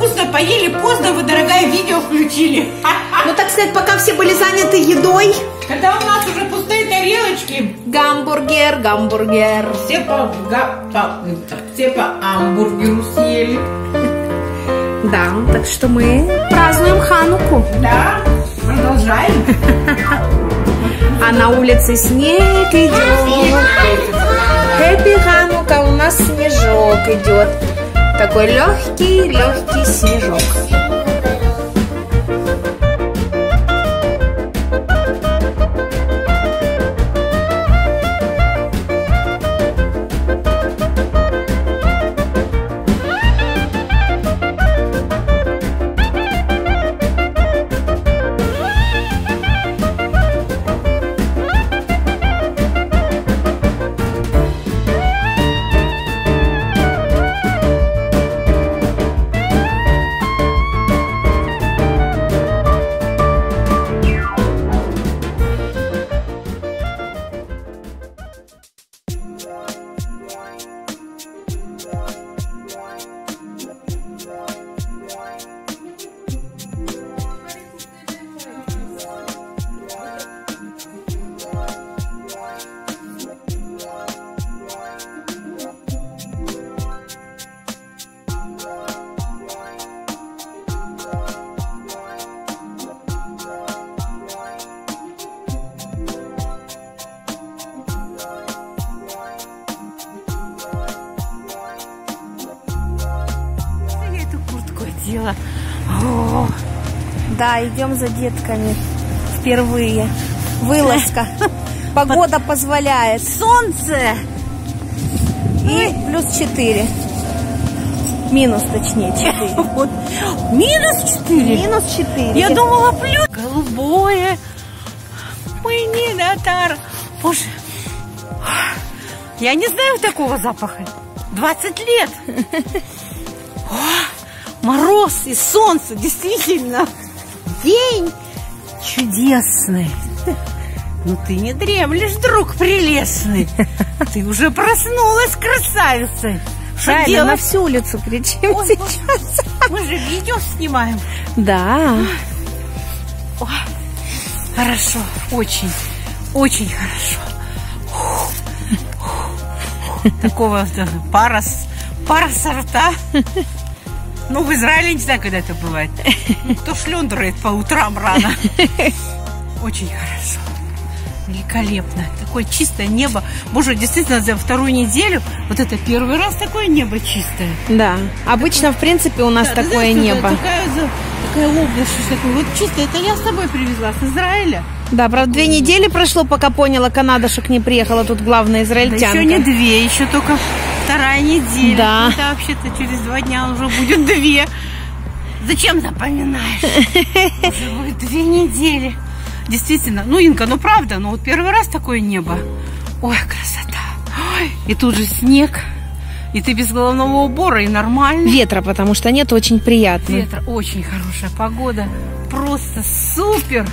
вкусно поели, поздно вы, дорогая, видео включили. Ну так сказать, пока все были заняты едой. Когда у нас уже пустые тарелочки, Гамбургер, гамбургер. все по, га- по- все по амбургеру съели. Да, так что мы празднуем Хануку. Да, продолжаем. А на улице снег идет. Хэппи Ханука, у нас снежок идет. Такой легкий, легкий снежок. Да, идем за детками впервые. Вылазка. Погода позволяет. Солнце! И плюс 4. Минус, точнее, 4. Вот. Минус 4. Минус 4. Я думала, плюс. Голубое. Ой, не, Натара. Боже. Я не знаю такого запаха. 20 лет. О, мороз и солнце. Действительно. День чудесный. Ну ты не дремлешь, друг прелестный. Ты уже проснулась, красавица. Правильно, на всю улицу кричим Ой, сейчас. Мы же видео снимаем. Да. Хорошо, очень, очень хорошо. Такого пара, пара сорта. Ну, в Израиле не знаю, когда это бывает. Кто шлендерает по утрам рано. Очень хорошо. Великолепно. Такое чистое небо. Боже, действительно, за вторую неделю вот это первый раз такое небо чистое. Да. Обычно, в принципе, у нас Да, такое знаешь, небо. Такая, такая область, что такое. Вот чистое. Это я с тобой привезла с Израиля. Да, правда, две недели прошло, пока поняла Канада, что к ней приехала тут главная Да израильтянка. еще не две, еще только вторая неделя. Да. Ну, да, вообще-то через два дня уже будет две. Зачем напоминаешь? Уже будет две недели. Действительно, ну, Инка, ну правда, ну вот первый раз такое небо. Ой, красота. Ой, и тут же снег. И ты без головного убора, и нормально. Ветра, потому что нет, очень приятно. Ветра, очень хорошая погода. Просто супер.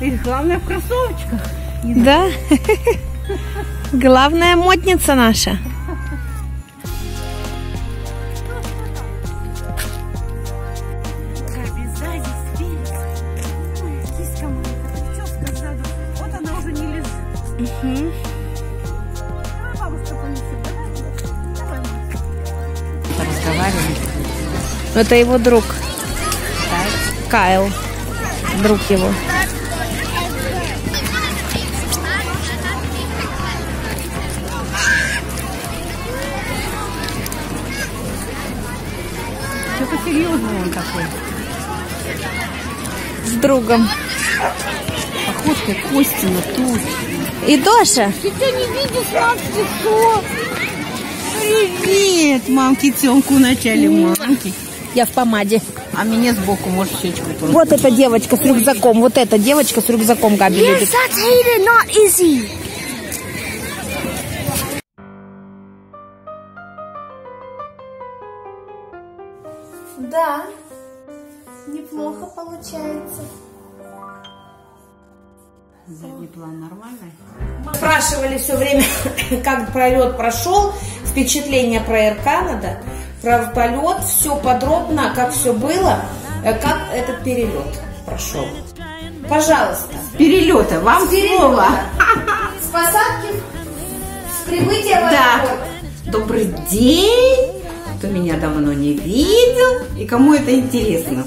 И главное в кроссовочках. Да. Главная модница наша. Это его друг. Кайл. Друг его. Что-то серьезное он такой. С другом. Походка Костина тут. И Доша. Ты что, не видишь, мамки, что? Привет, мамки, Тёмку вначале мамки. Я в помаде. А меня сбоку можешь щечку тронуть. Вот эта девочка с рюкзаком. Вот эта девочка с рюкзаком Габи любит. that's Hayden, not Izzy. Да, неплохо получается. Задний план нормальный? Спрашивали все время, как пролет прошел, впечатление про Air Canada. Про полет, все подробно, как все было, э, как этот перелет прошел. Пожалуйста. Перелета, вам С перелета. слово. С посадки, с прибытия в Да. аэропорт. Добрый день, кто меня давно не видел и кому это интересно.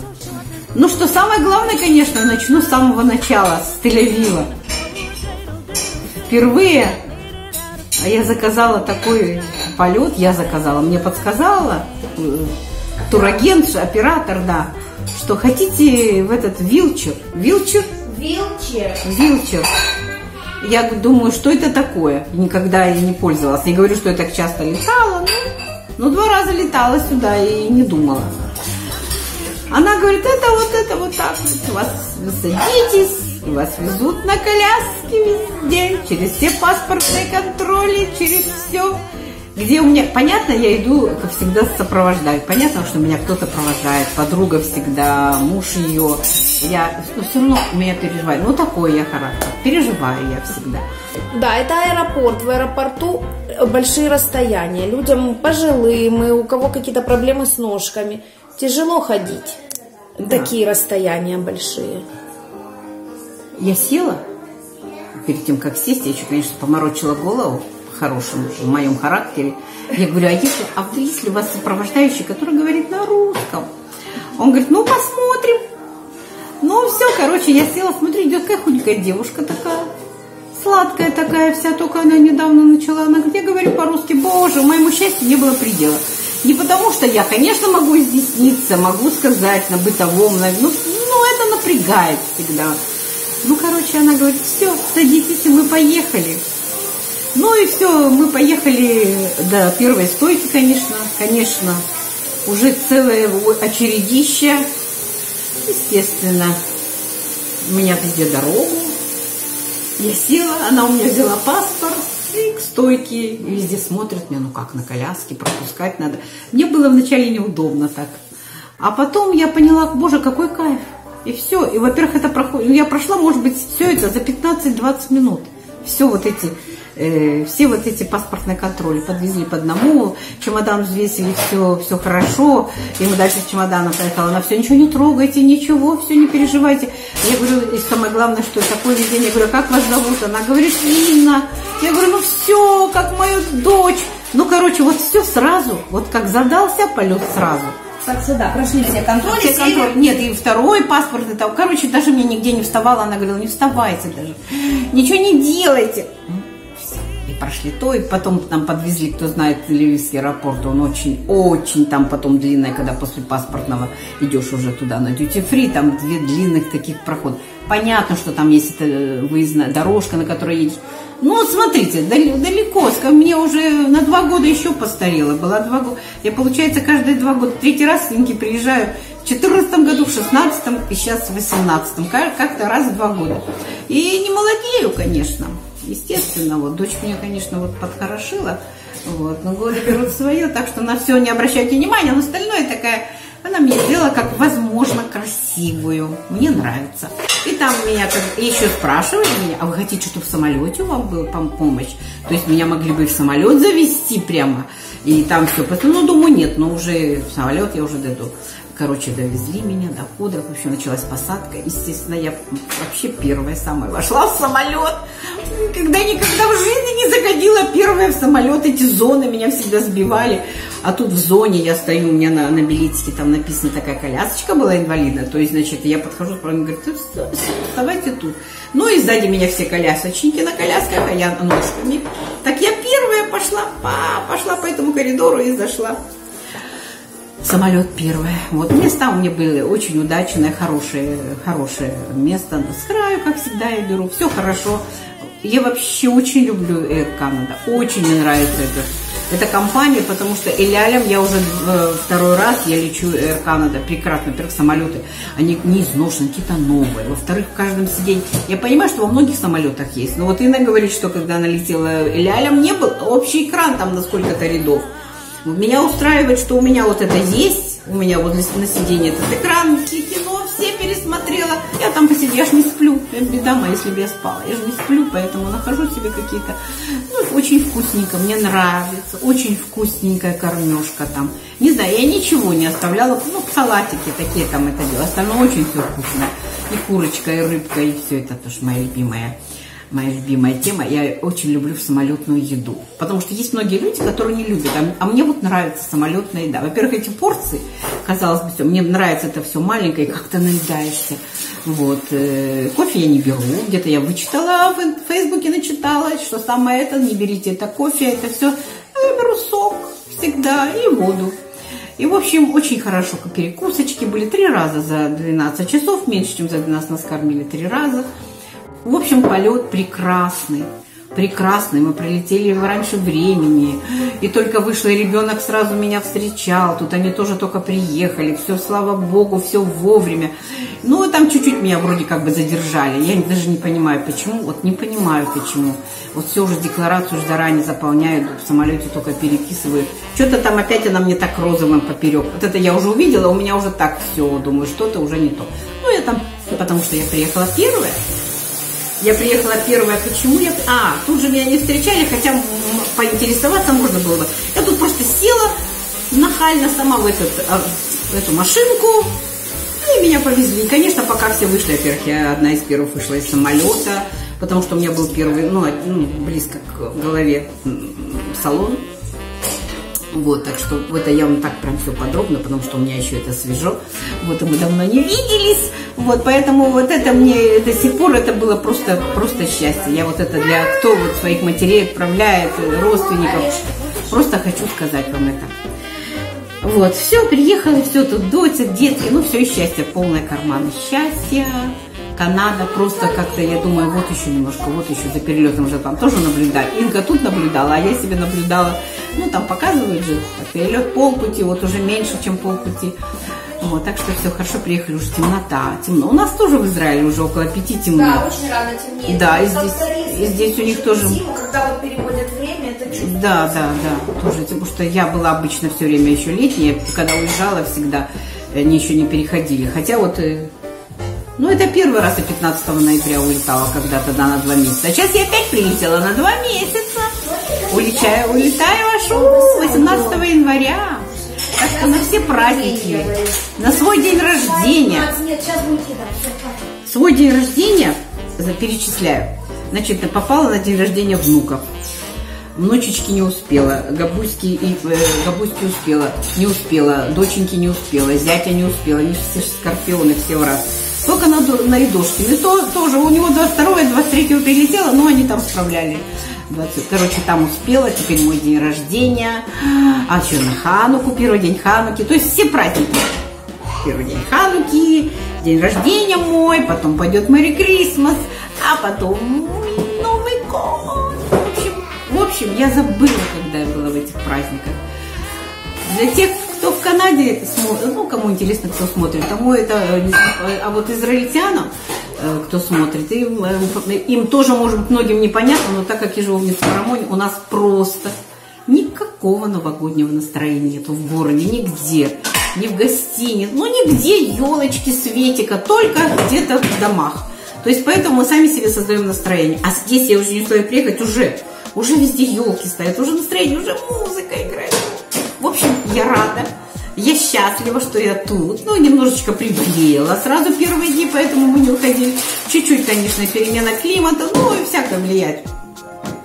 Ну что, самое главное, конечно, начну с самого начала, с Тель-Авива. Впервые а я заказала такой полет, я заказала, мне подсказала э, турагент, оператор, да, что хотите в этот вилчер, вилчер, Вилчер. Вилчер. Я думаю, что это такое? Никогда я не пользовалась. Не говорю, что я так часто летала, но, но два раза летала сюда и не думала. Она говорит, это вот это вот так вот. Вас, вы садитесь, и вас везут на коляске везде, через все паспортные контроли, через все. Где у меня, понятно, я иду, как всегда, сопровождаю. Понятно, что меня кто-то провожает, подруга всегда, муж ее. Я, но все равно меня переживаю. Ну, такой я характер. Переживаю я всегда. Да, это аэропорт. В аэропорту большие расстояния. Людям пожилым, и у кого какие-то проблемы с ножками. Тяжело ходить. Да. Такие расстояния большие. Я села, перед тем, как сесть, я еще, конечно, поморочила голову по-хорошему, в моем характере. Я говорю, а если, а вот если у вас сопровождающий, который говорит на русском? Он говорит, ну, посмотрим. Ну, все, короче, я села, смотрю, идет какая худенькая девушка такая, сладкая такая вся, только она недавно начала. Она где говорю по-русски, боже, моему счастью не было предела. Не потому что я, конечно, могу изъясниться, могу сказать на бытовом, на, ну, ну, это напрягает всегда. Ну, короче, она говорит, все, садитесь, и мы поехали. Ну и все, мы поехали до первой стойки, конечно, конечно. Уже целое очередище. Естественно, меня везде дорогу. Я села, она у меня взяла паспорт и к стойке. Везде смотрит меня, ну как, на коляске пропускать надо. Мне было вначале неудобно так. А потом я поняла, боже, какой кайф. И все. И, во-первых, это проходит... Я прошла, может быть, все это за 15-20 минут. Все вот эти э, все вот эти паспортные контроли подвезли по одному, чемодан взвесили, все, все хорошо, и мы дальше с чемодана поехала, она все, ничего не трогайте, ничего, все, не переживайте. Я говорю, и самое главное, что такое везение, я говорю, «А как вас зовут? Она говорит, Инна. Я говорю, ну все, как мою дочь. Ну, короче, вот все сразу, вот как задался полет сразу. Так, сюда, прошли все контроли. Все сели. контроль. Нет, и второй паспорт, и там. Короче, даже мне нигде не вставала. Она говорила, не вставайте даже. Ничего не делайте. Прошли то, и потом нам подвезли, кто знает, Тель-Авивский аэропорт, он очень-очень там потом длинный, когда после паспортного идешь уже туда на free, там две длинных таких прохода. Понятно, что там есть эта выездная дорожка, на которой едешь. Ну, смотрите, дал- далеко, мне уже на два года еще постарела, была два года. Я, получается, каждые два года, третий раз Инки приезжаю, в 14 году, в 16 и сейчас в 18 Ка- как-то раз в два года. И не молодею, конечно, естественно, вот, дочь меня, конечно, вот подхорошила, вот, но годы берут свое, так что на все не обращайте внимания, но остальное такая, она мне сделала как возможно красивую, мне нравится. И там меня как- еще спрашивали меня, а вы хотите, чтобы в самолете вам была пом- помощь? То есть меня могли бы в самолет завести прямо, и там все. Ну, думаю, нет, но уже в самолет я уже дойду. Короче, довезли меня до хода, в общем, началась посадка. Естественно, я вообще первая самая вошла в самолет. Когда никогда в жизни не заходила первая в самолет. Эти зоны меня всегда сбивали. А тут в зоне я стою, у меня на, на билетике там написана такая колясочка была инвалидная. То есть, значит, я подхожу, он говорит, «Ты вста- вставайте тут. Ну и сзади меня все колясочники на колясках, а я ножками. Так я первая пошла, па, пошла по этому коридору и зашла. Самолет первое. Вот места у меня были очень удачные, хорошее, хорошее место. С краю, как всегда, я беру. Все хорошо. Я вообще очень люблю Air Canada. Очень мне нравится это. Эта компания, потому что Элялем я уже э, второй раз я лечу Air Canada. Прекрасно. Во-первых, самолеты, они не изношены, какие-то новые. Во-вторых, в каждом сиденье. Я понимаю, что во многих самолетах есть. Но вот Инна говорит, что когда она летела Элялем, не был общий экран там на сколько-то рядов. Меня устраивает, что у меня вот это есть, у меня вот на сиденье этот экран, кино, все пересмотрела. Я там посидела, я ж не сплю. Беда моя, если бы я спала. Я же не сплю, поэтому нахожу себе какие-то... Ну, очень вкусненько, мне нравится. Очень вкусненькая кормежка там. Не знаю, я ничего не оставляла. Ну, салатики такие там это дело. Остальное очень все вкусно. И курочка, и рыбка, и все это тоже моя любимая моя любимая тема. Я очень люблю самолетную еду. Потому что есть многие люди, которые не любят. А, а мне вот нравится самолетная еда. Во-первых, эти порции, казалось бы, все, мне нравится это все маленькое, как то наедаешься. Вот. Э, кофе я не беру. Где-то я вычитала, в Фейсбуке начитала, что самое это, не берите это кофе, это все. Я беру сок всегда и воду. И, в общем, очень хорошо перекусочки были три раза за 12 часов, меньше, чем за 12 нас кормили три раза. В общем, полет прекрасный. Прекрасный, мы прилетели раньше времени. И только вышел, и ребенок сразу меня встречал. Тут они тоже только приехали. Все, слава богу, все вовремя. Ну, там чуть-чуть меня вроде как бы задержали. Я даже не понимаю, почему. Вот не понимаю, почему. Вот все уже декларацию уже заранее заполняют, в самолете только переписывают. Что-то там опять она мне так розовым поперек. Вот это я уже увидела, у меня уже так все, думаю, что-то уже не то. Ну, я там, потому что я приехала первая. Я приехала первая, почему я... А, тут же меня не встречали, хотя поинтересоваться можно было бы. Я тут просто села нахально сама в, этот, а, в эту машинку, и меня повезли. Конечно, пока все вышли, во-первых, я одна из первых вышла из самолета, потому что у меня был первый, ну, ну близко к голове салон. Вот, так что это я вам так прям все подробно, потому что у меня еще это свежо. Вот, и мы давно не виделись. Вот, поэтому вот это мне до сих пор это было просто, просто счастье. Я вот это для кто вот своих матерей отправляет, родственников. Просто хочу сказать вам это. Вот, все, приехали, все тут дотик, детки, ну все, и счастье, полное карманы счастья. Канада просто как-то, я думаю, вот еще немножко, вот еще за перелетом уже там тоже наблюдать. Инка тут наблюдала, а я себе наблюдала, ну там показывают же, перелет полпути, вот уже меньше, чем полпути. Вот, так что все хорошо, приехали уже темнота, темно. У нас тоже в Израиле уже около пяти темно. Да, очень рано темнеет. Да, и здесь, и здесь у них тоже... Зиму, когда вот переводят время, это чуть Да, да, да, тоже, потому что я была обычно все время еще летняя, когда уезжала всегда, они еще не переходили. Хотя вот э, ну, это первый раз я 15 ноября улетала когда-то да, на два месяца. А сейчас я опять прилетела на два месяца. Улетаю, улетаю аж 18 января. Так что на все праздники, на свой день рождения. Свой день рождения перечисляю. Значит, попала на день рождения внуков. Внучечки не успела, Габуськи, и, э, Габуськи успела, не успела, доченьки не успела, зятя не успела, они все скорпионы все в раз. Только на, на Идошкине. То, тоже у него 22 23 прилетело, но они там справляли. 20. Короче, там успела, теперь мой день рождения. А еще на Хануку, первый день Хануки. То есть все праздники. Первый день Хануки, день рождения мой, потом пойдет Мэри Крисмас, а потом Новый год. В общем, в общем, я забыла, когда я была в этих праздниках. Для тех, кто в Канаде смотрит, ну, кому интересно, кто смотрит, тому это, э, а вот израильтянам, э, кто смотрит, им, э, им тоже, может быть, многим непонятно, но так как я живу в Несфарамоне, у нас просто никакого новогоднего настроения нету в городе, нигде, ни в гостинице, ну, нигде елочки, светика, только где-то в домах. То есть поэтому мы сами себе создаем настроение. А здесь я уже не успею приехать, уже, уже везде елки стоят, уже настроение, уже музыка играет. В общем, я рада. Я счастлива, что я тут. Ну, немножечко приблеяла сразу первые дни, поэтому мы не уходили. Чуть-чуть, конечно, перемена климата, ну и всякое влияет.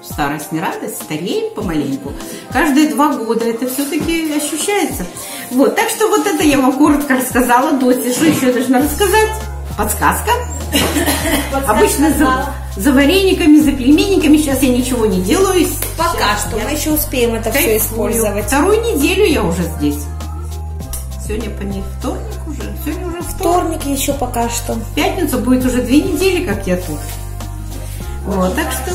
Старость не радость, стареем помаленьку. Каждые два года это все-таки ощущается. Вот, так что вот это я вам коротко рассказала. Дося, что еще должна рассказать? Подсказка. Обычно за, за варениками, за пельменниками сейчас я ничего не делаю. Пока что. Мы еще успеем это все использовать. Вторую неделю я уже здесь. Сегодня понедельник, вторник уже. Сегодня уже вторник. Вторник еще пока что. В пятницу будет уже две недели, как я тут. Вот, так что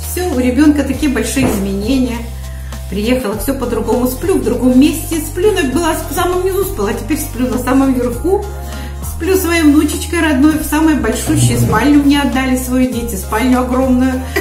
все, у ребенка такие большие изменения. Приехала, все по-другому сплю, в другом месте сплю, была в самом низу спала, теперь сплю на самом верху. Сплю своей внучечкой родной в самой большущей спальню мне отдали свои дети, спальню огромную.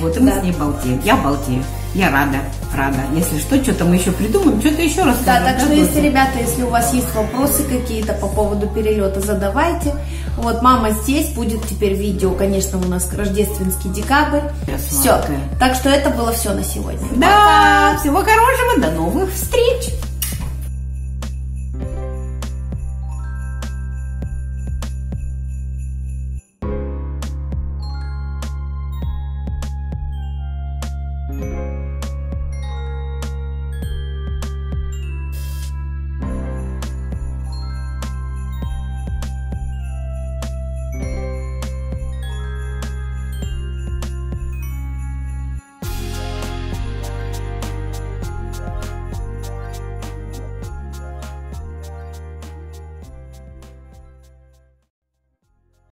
Вот, и мы Да. с ней болтаем. Я болтаю. Я рада, рада. Если что, что-то мы еще придумаем, что-то еще расскажем. Да, так что Доза? если, ребята, если у вас есть вопросы какие-то по поводу перелета, задавайте. Вот мама здесь, будет теперь видео, конечно, у нас рождественский декабрь. Я Все. сладкая. Так что это было все на сегодня. Да, всего хорошего, до новых встреч!